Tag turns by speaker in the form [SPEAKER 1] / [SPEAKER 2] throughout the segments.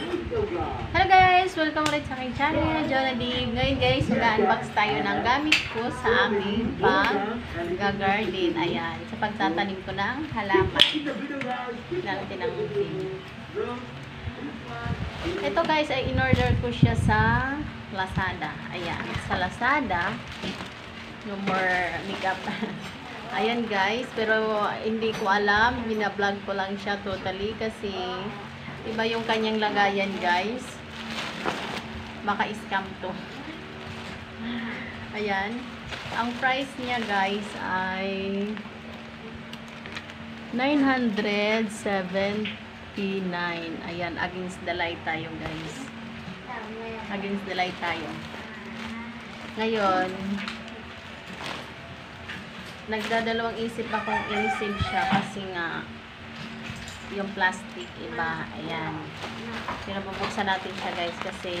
[SPEAKER 1] Hello guys! Welcome ulit sa aking channel, Jonah Dave. Ngayon guys, mag-unbox tayo ng gamit ko sa aming pag-garden. Ayan, sa pagtatanim ko ng halaman. Natin ang Ito guys, ay in-order ko siya sa Lazada. Ayan, sa Lazada. No more makeup. Ayan guys, pero hindi ko alam, binablog ko lang siya totally kasi iba yung kanyang lagayan guys. Baka scam to. Ayan. Ang price niya guys ay 979. Ayan, against the light tayo guys. Against the light tayo. Ngayon, nagdadalawang isip akong i-receive siya kasi nga yung plastic iba. Ayan. Pero bubuksan natin siya guys kasi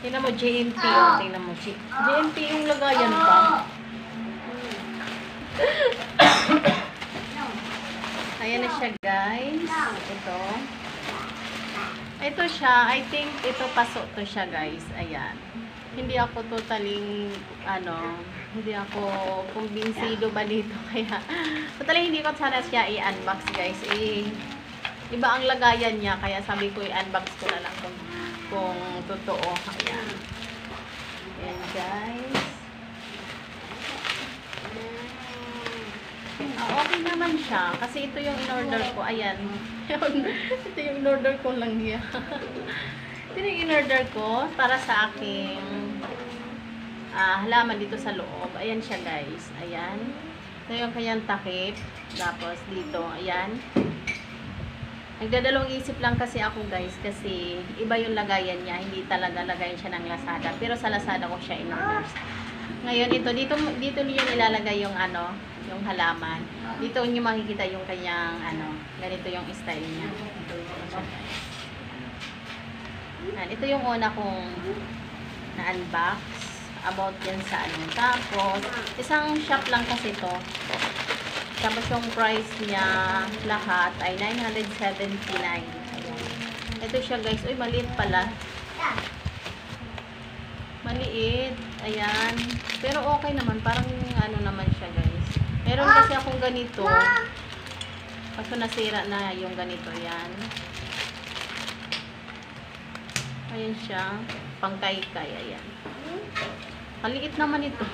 [SPEAKER 1] tingnan mo JMP oh, tingnan mo. G JMP yung lagayan pa. Ayan na siya guys. Ito. Ito siya, I think ito paso to siya guys. Ayan. Hindi ako totaling, ano, hindi ako kumbinsido ba dito. Kaya, totally hindi ko sana siya i-unbox guys. I, iba ang lagayan niya. Kaya sabi ko i-unbox ko na lang kung, kung totoo. Ayan. Ayan guys. Ah, okay naman siya. Kasi ito yung in-order ko. Ayan. ito yung in-order ko lang niya. ito yung in-order ko para sa aking ah, halaman dito sa loob. Ayan siya guys. Ayan. Ito yung kanyang takip. Tapos dito. Ayan. Nagdadalawang isip lang kasi ako guys kasi iba yung lagayan niya. Hindi talaga lagayan siya ng Lazada. Pero sa Lazada ko siya in-order. Ngayon ito, dito, dito niya nilalagay yung ano, yung halaman. Dito niyo makikita yung kanyang ano, ganito yung style niya. Yan, ito yung una kong na-unbox about yan sa ano. Tapos, isang shop lang kasi to. Tapos yung price niya lahat ay 979. Ayan. Ito siya guys. Uy, maliit pala. Maliit. Ayan. Pero okay naman. Parang ano naman siya guys. Meron kasi akong ganito. Kaso nasira na yung ganito. Ayan. Ayan siya. Pangkay-kay. Ayan. Maliit naman ito.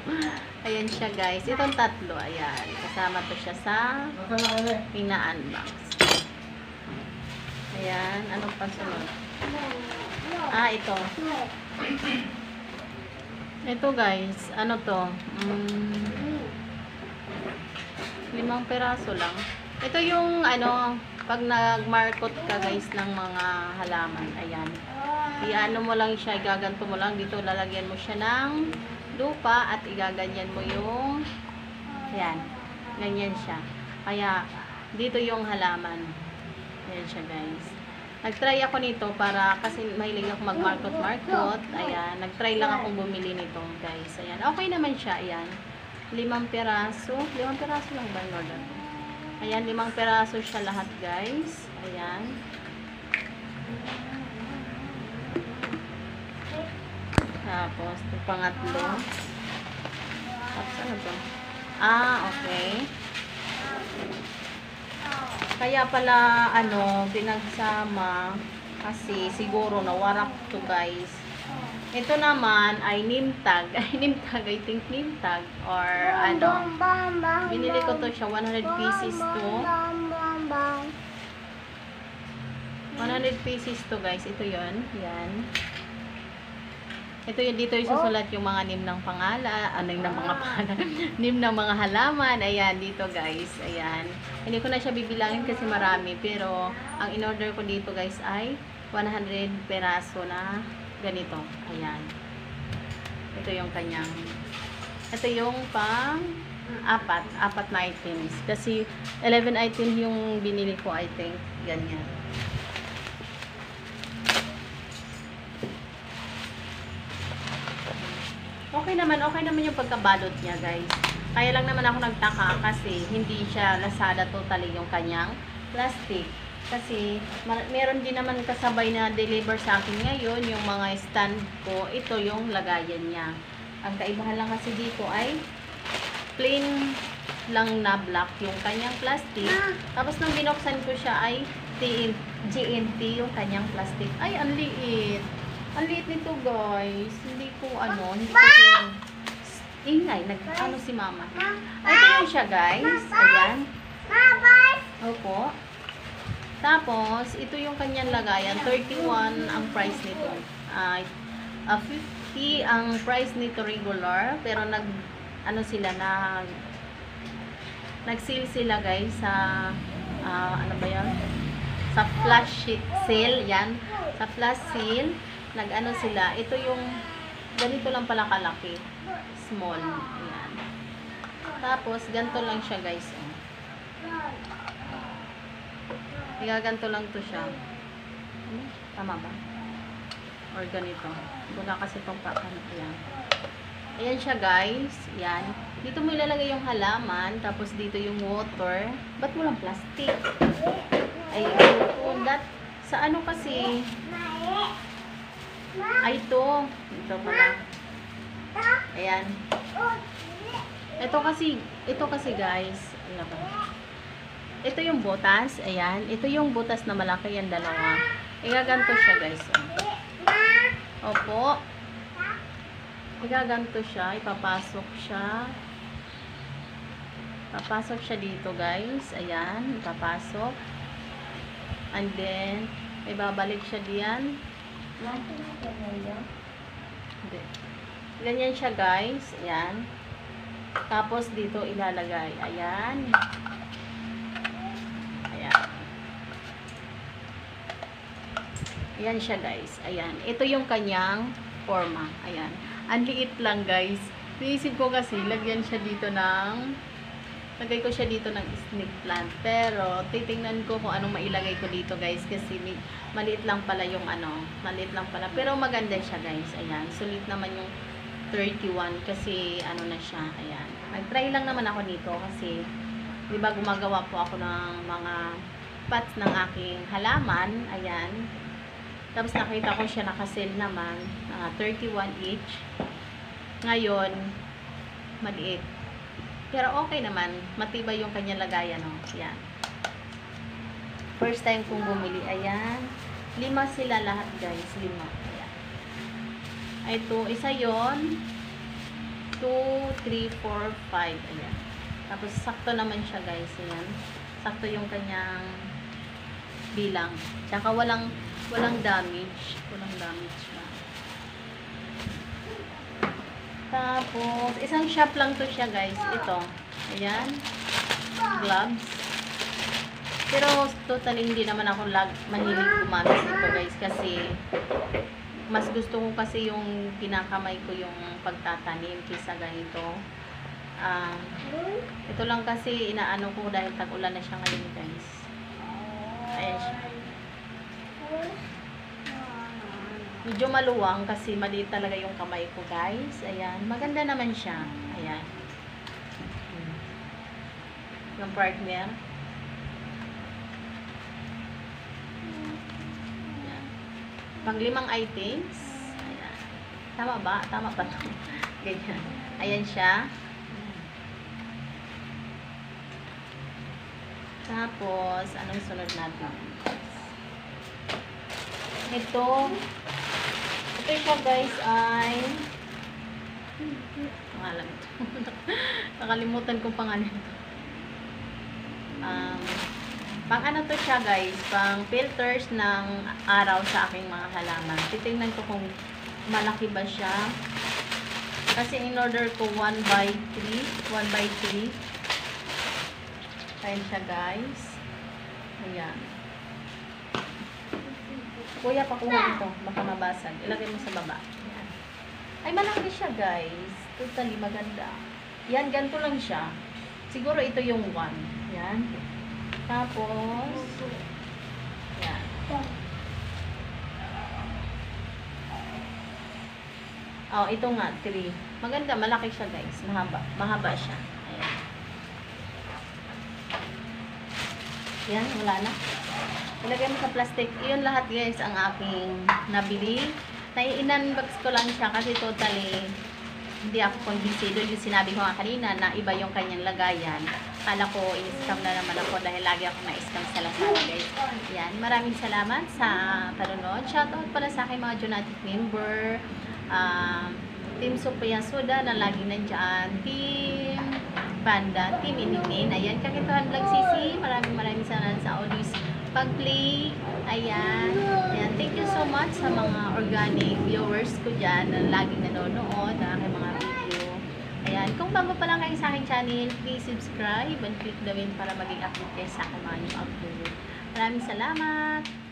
[SPEAKER 1] Ayan siya guys. Itong tatlo. Ayan. Kasama to siya sa pina-unbox. Ayan. Anong pasunod? Ah, ito. Ito guys. Ano to? Mm, limang peraso lang. Ito yung ano, pag nagmarkot ka guys ng mga halaman. Ayan. Iano mo lang siya, igaganto mo lang. Dito lalagyan mo siya ng lupa at igaganyan mo yung ayan. Ganyan siya. Kaya dito yung halaman. Ayan siya guys. Nagtry ako nito para kasi mahilig ako mag-markot-markot. Ayan. Nagtry lang akong bumili nito guys. Ayan. Okay naman siya. Ayan. Limang peraso. Limang peraso lang ba? Ayan. Limang peraso siya lahat guys. Ayan. Tapos, ito pangatlo. Tapos, ano to? Ah, okay. Kaya pala, ano, pinagsama kasi siguro nawarak to guys. Ito naman ay nimtag. Ay, nimtag. I think nimtag. Or ano. Binili ko to siya. 100 pieces to. 100 pieces to guys. Ito yon Yan. Ito yung dito yung susulat yung mga nim ng pangala, ano yung ng mga pangala, nim ng mga halaman. Ayan, dito guys. Ayan. Hindi ko na siya bibilangin kasi marami. Pero, ang in-order ko dito guys ay 100 peraso na ganito. Ayan. Ito yung kanyang, ito yung pang apat, apat na items. Kasi 11 items yung binili ko, I think. Ganyan. Okay naman, okay naman yung pagkabalot niya, guys. Kaya lang naman ako nagtaka kasi hindi siya Lazada totally yung kanyang plastic. Kasi meron din naman kasabay na deliver sa akin ngayon yung mga stand ko. Ito yung lagayan niya. Ang kaibahan lang kasi dito ay plain lang na black yung kanyang plastic. Tapos nung binuksan ko siya ay TN GNT yung kanyang plastic. Ay, ang liit. Ang liit nito guys. Hindi ko ano, hindi ko sin- ingay. Nag, ano si mama. Ay, ito yun siya guys. Ayan. Opo. Tapos, ito yung kanyang lagayan. 31 ang price nito. Ay, ah, 50 ang price nito regular. Pero nag, ano sila, nag, nag-sale sila guys sa, ah, ano ba yan? Sa flash sale, yan. Sa flash sale, nag-ano sila. Ito yung, ganito lang pala kalaki. Small. Ayan. Tapos, ganito lang siya guys. Oh. Igaganto lang to siya. Tama ba? Or ganito. Wala kasi itong pakano. Ayan. Ayan siya guys. Yan. Dito mo ilalagay yung halaman. Tapos dito yung water. Ba't walang plastic? Ayun. That, sa ano kasi? Ay, ito. Ito pala. Ayan. Ito kasi, ito kasi guys. Ano ba? Ito yung butas. Ayan. Ito yung butas na malaki yan dalawa. Igaganto siya guys. Opo. Igaganto siya. Ipapasok siya. Papasok siya dito guys. Ayan. Ipapasok. And then, ibabalik siya diyan. Hindi. Ganyan siya guys. Ayan. Tapos dito ilalagay. Ayan. Ayan. Ayan siya guys. Ayan. Ito yung kanyang forma. Ayan. Ang liit lang guys. Naisip ko kasi, lagyan siya dito ng lagay ko siya dito ng snake plant. Pero, titingnan ko kung anong mailagay ko dito guys. Kasi maliit lang pala yung ano. Maliit lang pala. Pero maganda siya guys. Ayan. Sulit naman yung 31 kasi ano na siya. Ayan. Nag-try lang naman ako nito kasi di ba gumagawa po ako ng mga pots ng aking halaman. Ayan. Tapos nakita ko siya nakasale naman. ah, 31 each. Ngayon, maliit. Pero okay naman. Matibay yung kanya lagayan. No? Ayan. First time kong bumili. Ayan. Lima sila lahat guys. Lima. Ayan. Ay, ito. Isa yon 2, 3, 4, 5. Ayan. Tapos, sakto naman siya guys. Ayan. Sakto yung kanyang bilang. Tsaka walang walang damage. Walang damage na. Tapos, isang shop lang to siya guys. Ito. Ayan. Gloves. Pero, totally hindi naman ako lag, mahilig gumamit nito guys. Kasi, mas gusto ko kasi yung kinakamay ko yung pagtatanim kaysa ganito. Ah, ito lang kasi inaano ko dahil tag-ulan na siya ngayon guys. Ayan siya. Medyo maluwang kasi maliit talaga yung kamay ko guys. Ayan. Maganda naman siya. Ayan. Yung partner. Ayan. Panglimang items. Ayan. Tama ba? Tama ba? Ganyan. Ayan siya. Tapos, anong sunod natin? Ito, ito siya guys ay pangalan ito. Nakalimutan kong pangalan ito. Um, pang ano to siya guys, pang filters ng araw sa aking mga halaman. Titingnan ko kung malaki ba siya. Kasi in order ko 1 by 3, 1 by 3. Ayan siya guys. Ayan. Kuya, pakuha ito. Baka mabasag. Ilagay mo sa baba. Ay, malaki siya, guys. Totally maganda. Yan, ganito lang siya. Siguro ito yung one. Yan. Tapos, yan. Oh, ito nga, three. Maganda, malaki siya, guys. Mahaba. Mahaba siya. Ayan. Yan, wala na. Ilagay mo sa plastic. Iyon lahat guys ang aking nabili. Nai-unbox ko lang siya kasi totally hindi ako. Doon yung sinabi ko nga kanina na iba yung kanyang lagayan. Kala ko in-scam na naman ako dahil lagi ako na-scam sa Lazada guys. Yan, maraming salamat sa panonood. Shoutout pala sa aking mga Jonatic member. Um, Team Sophia Soda na lagi nandyan. Team Panda, Team Ininin. Ayan, Kakituhan Vlog CC. Maraming maraming salamat sa audios pag-play. Ayan. Ayan. Thank you so much sa mga organic viewers ko dyan na laging nanonood ng aking mga video. Ayan. Kung bago pa lang kayo sa aking channel, please subscribe and click the bell para maging update kayo sa aking mga new upload. Maraming salamat.